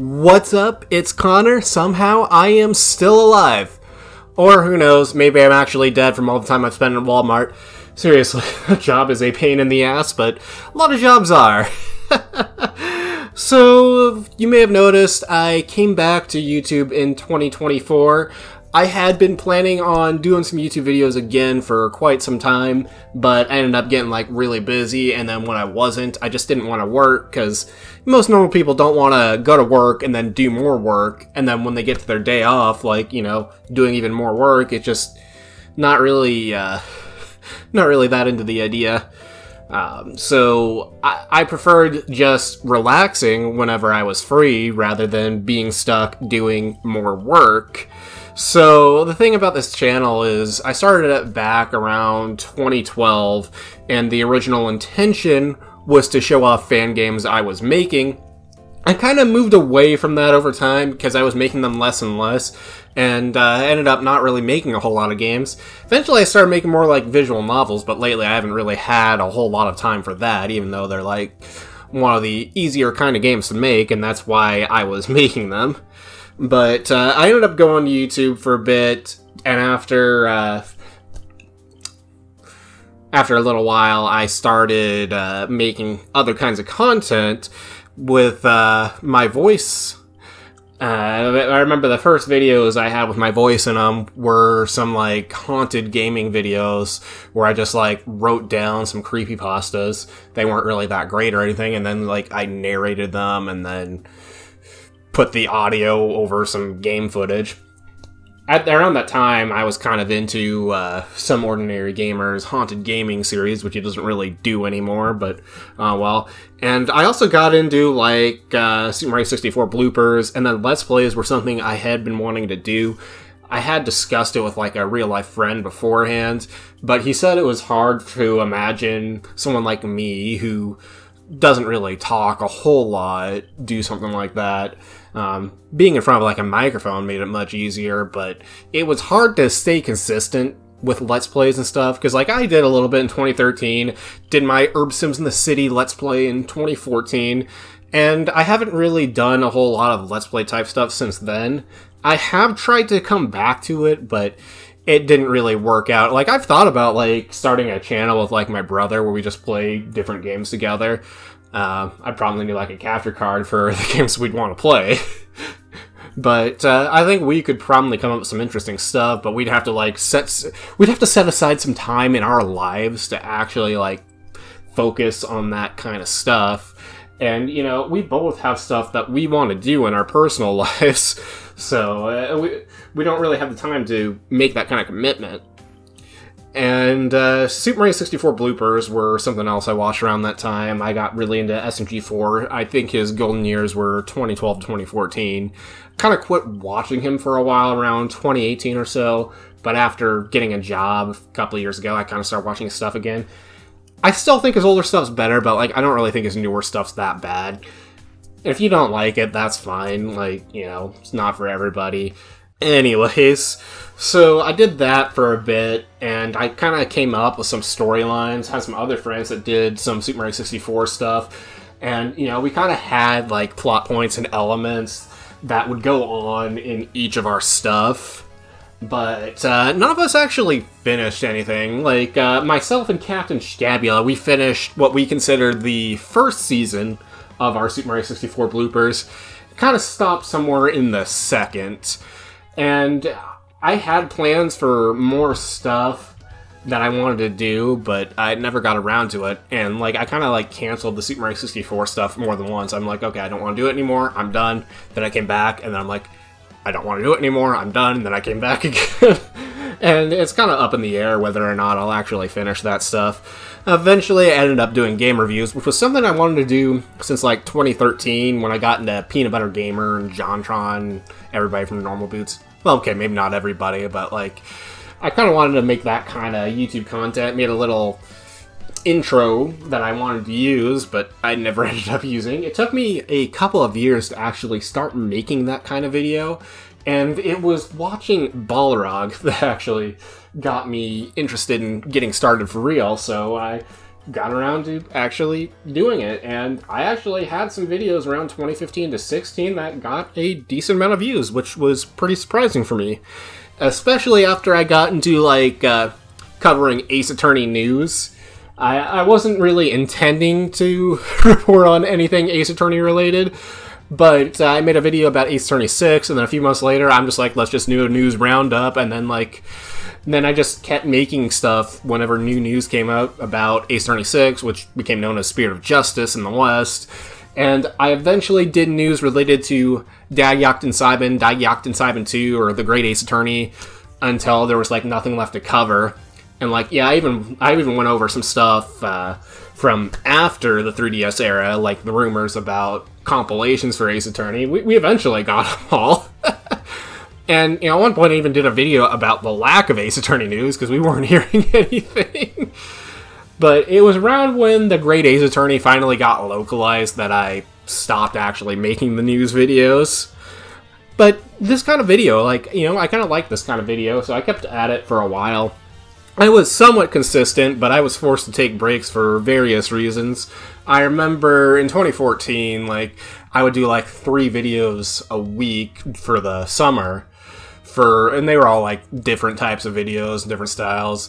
What's up? It's Conor. Somehow I am still alive. Or who knows, maybe I'm actually dead from all the time I've spent in Walmart. Seriously, a job is a pain in the ass, but a lot of jobs are. so, you may have noticed I came back to YouTube in 2024. I had been planning on doing some YouTube videos again for quite some time, but I ended up getting like really busy, and then when I wasn't, I just didn't want to work because most normal people don't want to go to work and then do more work, and then when they get to their day off, like you know, doing even more work, it's just not really, uh, not really that into the idea. Um, so I, I preferred just relaxing whenever I was free rather than being stuck doing more work. So the thing about this channel is I started it back around 2012 and the original intention was to show off fan games I was making. I kind of moved away from that over time because I was making them less and less and uh, ended up not really making a whole lot of games. Eventually I started making more like visual novels, but lately I haven't really had a whole lot of time for that even though they're like one of the easier kind of games to make and that's why I was making them. But uh, I ended up going to YouTube for a bit, and after uh, after a little while, I started uh, making other kinds of content with uh, my voice. Uh, I remember the first videos I had with my voice in them were some like haunted gaming videos where I just like wrote down some creepy pastas. They weren't really that great or anything, and then like I narrated them and then put the audio over some game footage. At around that time, I was kind of into uh, SomeOrdinaryGamers haunted gaming series, which he doesn't really do anymore. But uh, well, and I also got into like uh, Super Mario 64 bloopers, and then Let's Plays were something I had been wanting to do. I had discussed it with like a real life friend beforehand, but he said it was hard to imagine someone like me who doesn't really talk a whole lot do something like that. Um, being in front of like a microphone made it much easier, but it was hard to stay consistent with let's plays and stuff because like I did a little bit in 2013, did my Herb Sims in the City let's play in 2014, and I haven't really done a whole lot of let's play type stuff since then. I have tried to come back to it, but it didn't really work out. Like I've thought about like starting a channel with like my brother where we just play different games together. Uh, I'd probably need like a capture card for the games we'd want to play. but uh, I think we could probably come up with some interesting stuff. But we'd have to like set we'd have to set aside some time in our lives to actually like focus on that kind of stuff. And you know, we both have stuff that we want to do in our personal lives, so uh, we we don't really have the time to make that kind of commitment. And uh, Super Mario 64 bloopers were something else I watched around that time. I got really into SMG4. I think his golden years were 2012 2014. Kind of quit watching him for a while around 2018 or so, but after getting a job a couple years ago, I kind of started watching his stuff again. I still think his older stuff's better, but like I don't really think his newer stuff's that bad. If you don't like it, that's fine. Like, you know, it's not for everybody. Anyways, so I did that for a bit, and I kind of came up with some storylines. Had some other friends that did some Super Mario 64 stuff, and you know we kind of had like plot points and elements that would go on in each of our stuff. But uh, none of us actually finished anything. Like uh, myself and Captain Stabula, we finished what we considered the first season of our Super Mario 64 bloopers. Kind of stopped somewhere in the second. And I had plans for more stuff that I wanted to do, but I never got around to it. And like I kind of like canceled the Super Mario 64 stuff more than once. I'm like, okay, I don't want to do it anymore. I'm done. Then I came back, and then I'm like, I don't want to do it anymore. I'm done. And then I came back again. and it's kind of up in the air whether or not I'll actually finish that stuff. Eventually, I ended up doing game reviews, which was something I wanted to do since like 2013 when I got into Peanut Butter Gamer and JonTron, and everybody from Normal Boots well, okay, maybe not everybody, but like, I kind of wanted to make that kind of YouTube content. Made a little intro that I wanted to use, but I never ended up using. It took me a couple of years to actually start making that kind of video, and it was watching Balrog that actually got me interested in getting started for real. So I got around to actually doing it. And I actually had some videos around 2015 to 16 that got a decent amount of views, which was pretty surprising for me. Especially after I got into like uh, covering Ace Attorney news. I, I wasn't really intending to report on anything Ace Attorney related, but uh, I made a video about Ace Attorney 6, and then a few months later, I'm just like, let's just do a news roundup, and then, like, and then I just kept making stuff whenever new news came out about Ace Attorney 6, which became known as Spirit of Justice in the West. And I eventually did news related to Dai Gyakuten Saiban, Dai Gyakuten Saiban 2, or The Great Ace Attorney, until there was, like, nothing left to cover. And, like, yeah, I even, I even went over some stuff, uh, from after the 3DS era, like the rumors about compilations for Ace Attorney. We, we eventually got them all. And, you know, at one point I even did a video about the lack of Ace Attorney news because we weren't hearing anything. but it was around when the Great Ace Attorney finally got localized that I stopped actually making the news videos. But this kind of video, like, you know, I kind of like this kind of video, so I kept at it for a while. I was somewhat consistent, but I was forced to take breaks for various reasons. I remember in 2014, like, I would do like three videos a week for the summer. For, and they were all like different types of videos, different styles,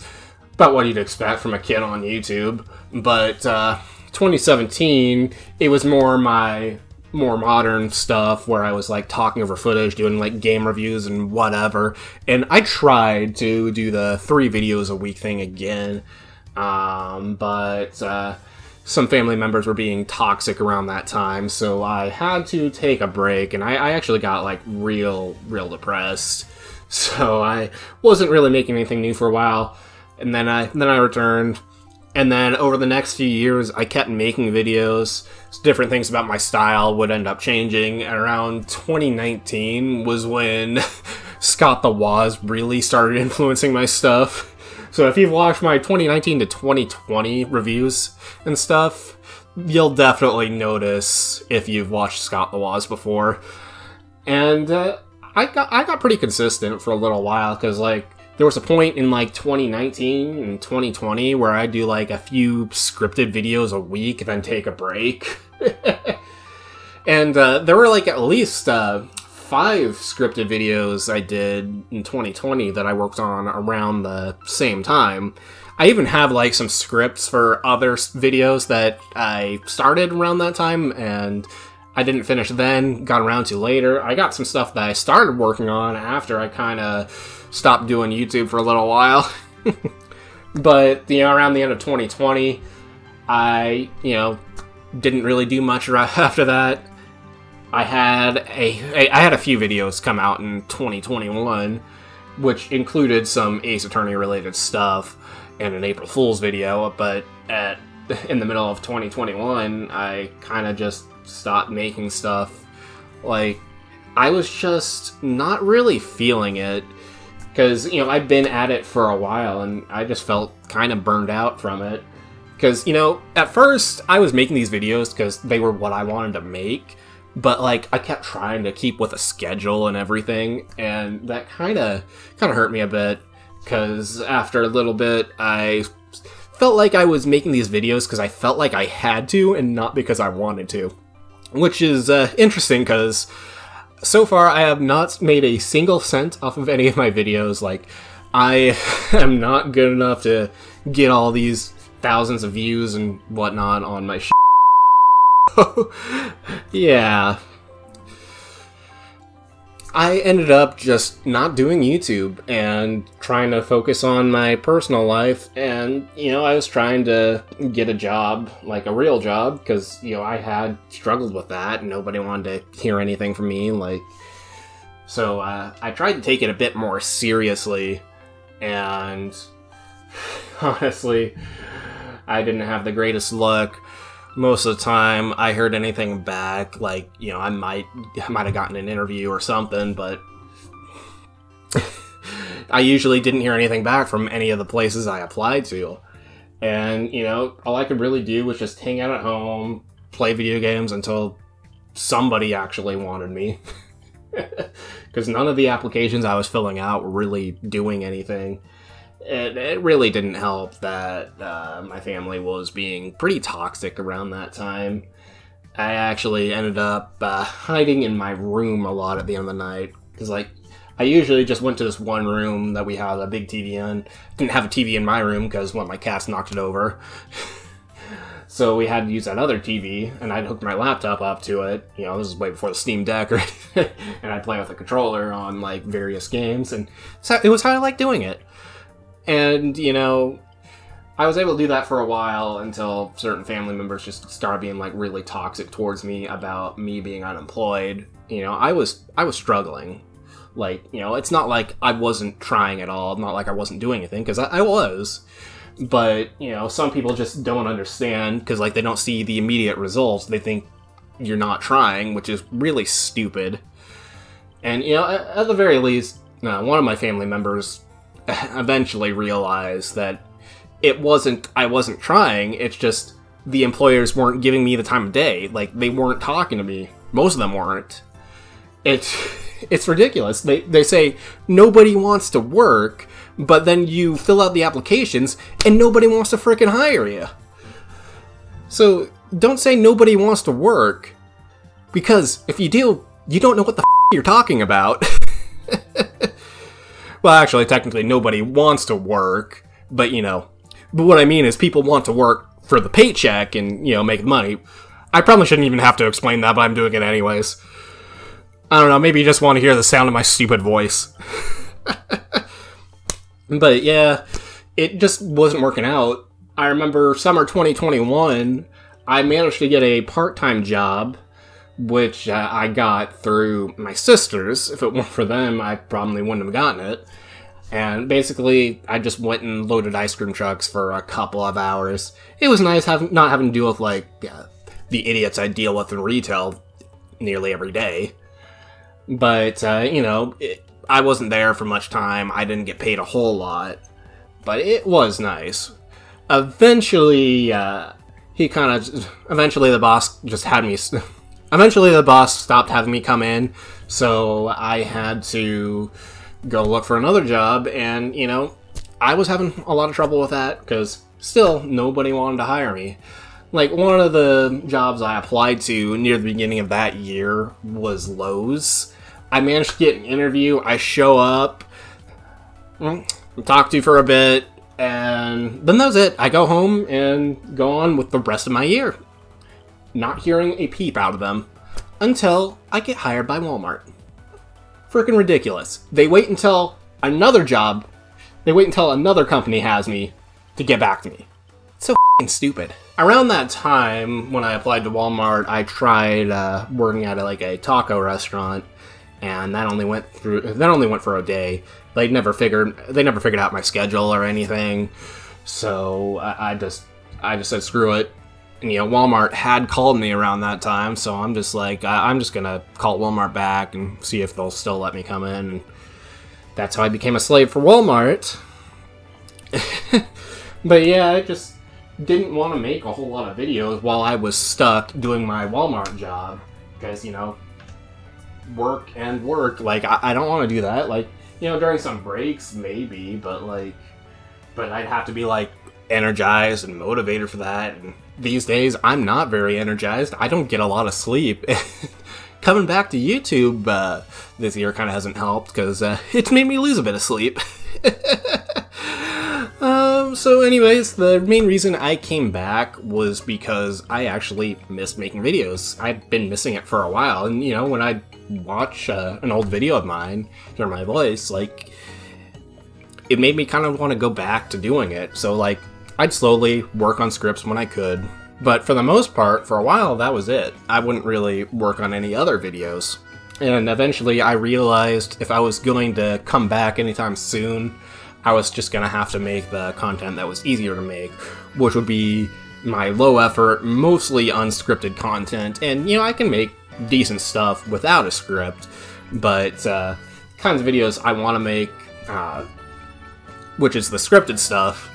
about what you'd expect from a kid on YouTube. But uh, 2017, it was more my more modern stuff where I was like talking over footage, doing like game reviews and whatever. And I tried to do the three videos a week thing again, um, but uh, some family members were being toxic around that time, so I had to take a break. And I, I actually got like real, real depressed. So I wasn't really making anything new for a while, and then I then I returned and then over the next few years, I kept making videos. Different things about my style would end up changing. And around 2019 was when Scott the Woz really started influencing my stuff. So if you've watched my 2019 to 2020 reviews and stuff, you'll definitely notice if you've watched Scott the Woz before. And uh, I got I got pretty consistent for a little while because like there was a point in like 2019 and 2020 where I do like a few scripted videos a week, then take a break. and uh, there were like at least uh, five scripted videos I did in 2020 that I worked on around the same time. I even have like some scripts for other videos that I started around that time and I didn't finish then, got around to later. I got some stuff that I started working on after I kind of stopped doing YouTube for a little while. but you know, around the end of 2020, I you know didn't really do much after that. I had a, I had a few videos come out in 2021, which included some Ace Attorney related stuff and an April Fool's video. But at in the middle of 2021, I kind of just stopped making stuff. Like I was just not really feeling it because you know I've been at it for a while and I just felt kind of burned out from it. Because you know, at first I was making these videos because they were what I wanted to make, but like I kept trying to keep with a schedule and everything, and that kind of kind of hurt me a bit. Because after a little bit, I felt like I was making these videos because I felt like I had to and not because I wanted to, which is uh, interesting because so far I have not made a single cent off of any of my videos. Like, I am not good enough to get all these thousands of views and whatnot on my yeah, I ended up just not doing YouTube and trying to focus on my personal life. And, you know, I was trying to get a job, like a real job, because, you know, I had struggled with that and nobody wanted to hear anything from me. Like, so uh, I tried to take it a bit more seriously. And honestly, I didn't have the greatest luck most of the time I heard anything back, like you know, I might I might have gotten an interview or something, but I usually didn't hear anything back from any of the places I applied to. And you know, all I could really do was just hang out at home, play video games until somebody actually wanted me. Because none of the applications I was filling out were really doing anything. It, it really didn't help that uh, my family was being pretty toxic around that time. I actually ended up uh, hiding in my room a lot at the end of the night because, like, I usually just went to this one room that we had a big TV in. Didn't have a TV in my room because one of my cats knocked it over. so we had to use that other TV, and I'd hook my laptop up to it. You know, this is way before the Steam Deck, or anything. and I'd play with a controller on like various games, and so it was how I liked doing it. And you know, I was able to do that for a while until certain family members just started being like really toxic towards me about me being unemployed. You know, I was I was struggling. Like, you know, it's not like I wasn't trying at all, not like I wasn't doing anything because I, I was. But, you know, some people just don't understand because like they don't see the immediate results. They think you're not trying, which is really stupid. And, you know, at, at the very least, uh, one of my family members eventually realized that it wasn't I wasn't trying. It's just the employers weren't giving me the time of day. Like they weren't talking to me. Most of them weren't. It's it's ridiculous. They they say nobody wants to work, but then you fill out the applications and nobody wants to freaking hire you. So don't say nobody wants to work, because if you do, you don't know what the you're talking about. well, actually, technically, nobody wants to work, but you know, but what I mean is people want to work for the paycheck and, you know, make money. I probably shouldn't even have to explain that, but I'm doing it anyways. I don't know, maybe you just want to hear the sound of my stupid voice. but yeah, it just wasn't working out. I remember summer 2021, I managed to get a part time job, which uh, I got through my sisters. If it weren't for them, I probably wouldn't have gotten it. And basically, I just went and loaded ice cream trucks for a couple of hours. It was nice having not having to deal with like uh, the idiots I deal with in retail nearly every day. But uh, you know, it, I wasn't there for much time. I didn't get paid a whole lot, but it was nice. Eventually, uh, he kind of. Eventually, the boss just had me. eventually, the boss stopped having me come in, so I had to go look for another job, and you know, I was having a lot of trouble with that because still nobody wanted to hire me. Like one of the jobs I applied to near the beginning of that year was Lowe's. I managed to get an interview. I show up, mm, talk to you for a bit, and then that was it. I go home and go on with the rest of my year, not hearing a peep out of them until I get hired by Walmart freaking ridiculous. They wait until another job, they wait until another company has me to get back to me. So stupid. Around that time, when I applied to Walmart, I tried uh, working at a, like a taco restaurant, and that only went through. That only went for a day. They never figured. They never figured out my schedule or anything. So I, I just, I just said screw it you know, Walmart had called me around that time, so I'm just like, I, am just gonna call Walmart back and see if they'll still let me come in. And that's how I became a slave for Walmart. but yeah, I just didn't want to make a whole lot of videos while I was stuck doing my Walmart job. Because, you know, work and work, like, I, I don't want to do that. Like, you know, during some breaks, maybe, but like, but I'd have to be like energized and motivated for that. And these days, I'm not very energized. I don't get a lot of sleep. Coming back to YouTube uh, this year kind of hasn't helped because uh, it's made me lose a bit of sleep. um, so, anyways, the main reason I came back was because I actually missed making videos. I've been missing it for a while, and you know, when I watch uh, an old video of mine, hear my voice, like it made me kind of want to go back to doing it. So, like, I'd slowly work on scripts when I could, but for the most part, for a while, that was it. I wouldn't really work on any other videos. And eventually, I realized if I was going to come back anytime soon, I was just gonna have to make the content that was easier to make, which would be my low effort, mostly unscripted content. And, you know, I can make decent stuff without a script, but uh, kinds of videos I want to make, uh, which is the scripted stuff,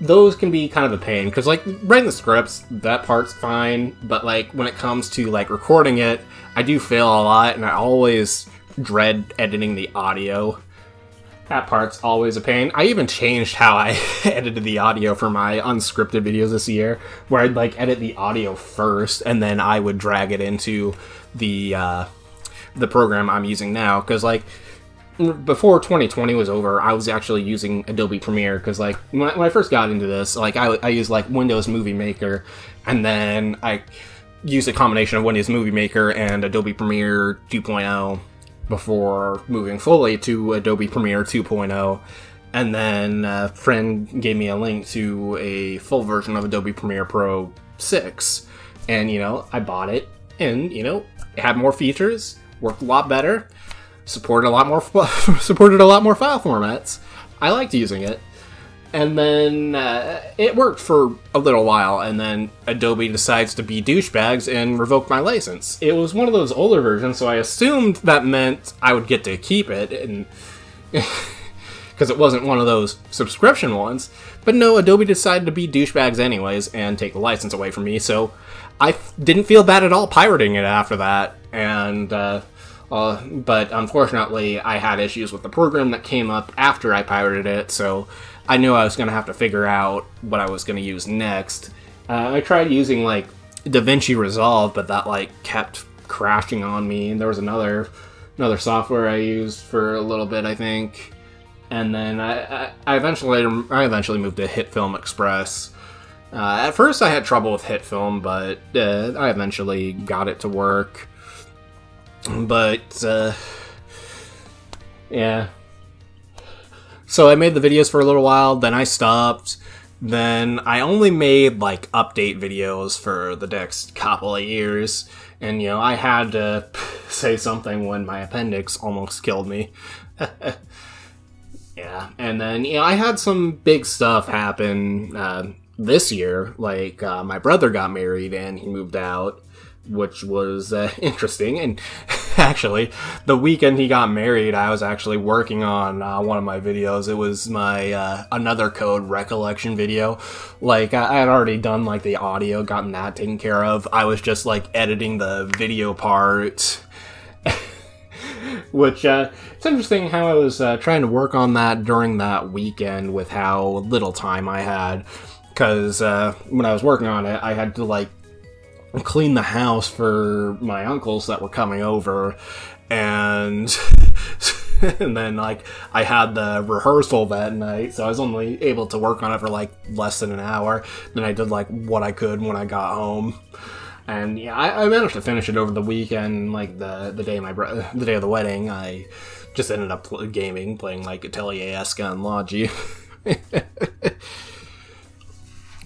those can be kind of a pain because like writing the scripts that part's fine but like when it comes to like recording it i do fail a lot and i always dread editing the audio that part's always a pain. I even changed how I edited the audio for my unscripted videos this year, where I'd like edit the audio first, and then I would drag it into the uh, the program I'm using now. Because like before 2020 was over, I was actually using Adobe Premiere because like when I, when I first got into this, like I, I used like Windows Movie Maker, and then I used a combination of Windows Movie Maker and Adobe Premiere 2.0 before moving fully to Adobe Premiere 2.0. And then a friend gave me a link to a full version of Adobe Premiere Pro 6. And, you know, I bought it, and, you know, it had more features, worked a lot better, supported a lot more, supported a lot more file formats. I liked using it and then uh, it worked for a little while, and then Adobe decides to be douchebags and revoke my license. It was one of those older versions, so I assumed that meant I would get to keep it, and because it wasn't one of those subscription ones. But no, Adobe decided to be douchebags anyways and take the license away from me, so I didn't feel bad at all pirating it after that, and. Uh, uh, but unfortunately, I had issues with the program that came up after I pirated it, so I knew I was going to have to figure out what I was going to use next. Uh, I tried using like DaVinci Resolve, but that like kept crashing on me. And there was another another software I used for a little bit, I think. And then I, I, I eventually I eventually moved to HitFilm Express. Uh, at first, I had trouble with HitFilm, but uh, I eventually got it to work. But uh, yeah, so I made the videos for a little while, then I stopped. Then I only made like update videos for the next couple of years. And you know, I had to say something when my appendix almost killed me. yeah, and then you know, I had some big stuff happen uh, this year. Like uh, my brother got married and he moved out, which was uh, interesting. And actually, the weekend he got married, I was actually working on uh, one of my videos. It was my uh, another code recollection video. Like I, had already done like the audio, gotten that taken care of. I was just like editing the video part. Which uh, it's interesting how I was uh, trying to work on that during that weekend with how little time I had because uh, when I was working on it, I had to like clean the house for my uncles that were coming over and and then like I had the rehearsal that night, so I was only able to work on it for like less than an hour. Then I did like what I could when I got home, and yeah, I, I managed to finish it over the weekend. Like the the day my the day of the wedding, I just ended up gaming, playing like Atelier Escha and Logy.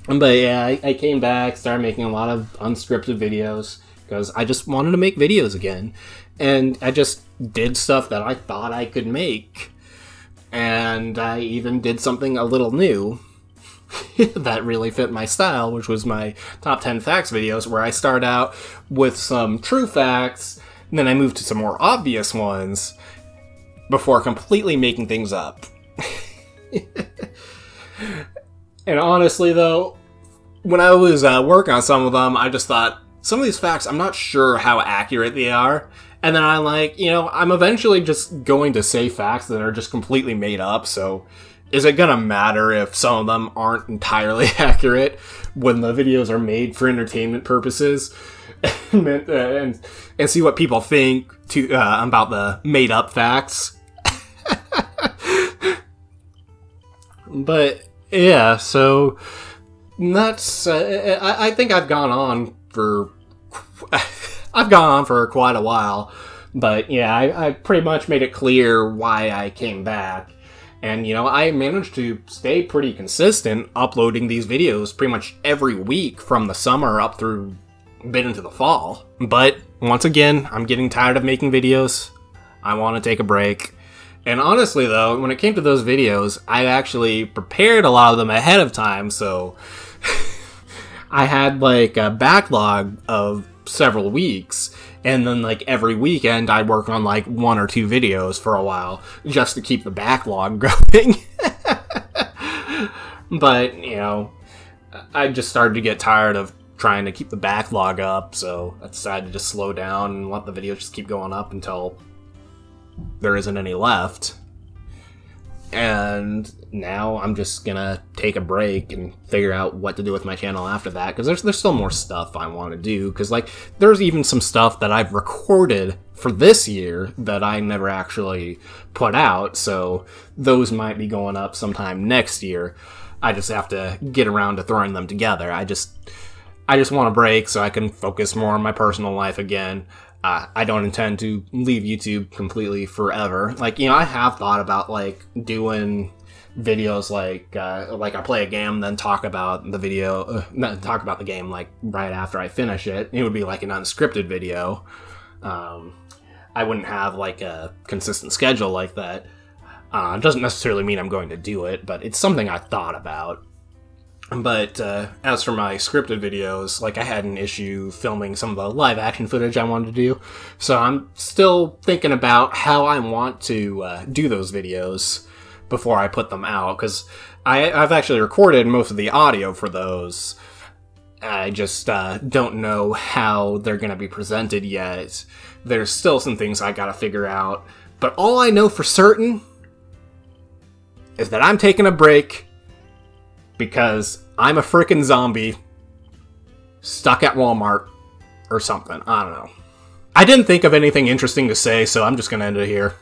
But yeah, I, I came back, started making a lot of unscripted videos because I just wanted to make videos again. And I just did stuff that I thought I could make. And I even did something a little new that really fit my style, which was my top 10 facts videos, where I start out with some true facts, and then I move to some more obvious ones before completely making things up. And honestly, though, when I was uh, working on some of them, I just thought some of these facts, I'm not sure how accurate they are. And then I'm like, you know, I'm eventually just going to say facts that are just completely made up. So is it gonna matter if some of them aren't entirely accurate when the videos are made for entertainment purposes? and, and, and see what people think to uh, about the made up facts. but yeah, so that's. Uh, I, I think I've gone on for. I've gone on for quite a while, but yeah, I, I pretty much made it clear why I came back. And, you know, I managed to stay pretty consistent uploading these videos pretty much every week from the summer up through bit into the fall. But once again, I'm getting tired of making videos. I want to take a break. And honestly, though, when it came to those videos, I actually prepared a lot of them ahead of time, so I had like a backlog of several weeks, and then like every weekend I'd work on like one or two videos for a while just to keep the backlog going. but, you know, I just started to get tired of trying to keep the backlog up, so I decided to just slow down and let the videos just keep going up until there isn't any left. and now I'm just gonna take a break and figure out what to do with my channel after that because there's there's still more stuff I want to do because like there's even some stuff that I've recorded for this year that I never actually put out so those might be going up sometime next year. I just have to get around to throwing them together. I just I just want a break so I can focus more on my personal life again. Uh, I don't intend to leave YouTube completely forever. Like, you know, I have thought about like doing videos like uh, like I play a game, then talk about the video, uh, talk about the game like right after I finish it. It would be like an unscripted video. Um, I wouldn't have like a consistent schedule like that. Uh, it doesn't necessarily mean I'm going to do it, but it's something I thought about. But uh, as for my scripted videos, like I had an issue filming some of the live action footage I wanted to do, so I'm still thinking about how I want to uh, do those videos before I put them out because I've actually recorded most of the audio for those. I just uh, don't know how they're going to be presented yet. There's still some things I got to figure out, but all I know for certain is that I'm taking a break because I'm a freaking zombie stuck at Walmart or something. I don't know. I didn't think of anything interesting to say, so I'm just going to end it here.